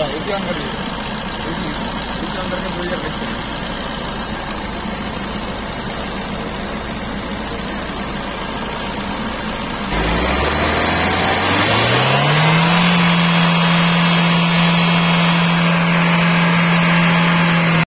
여기 한 마리. 여기.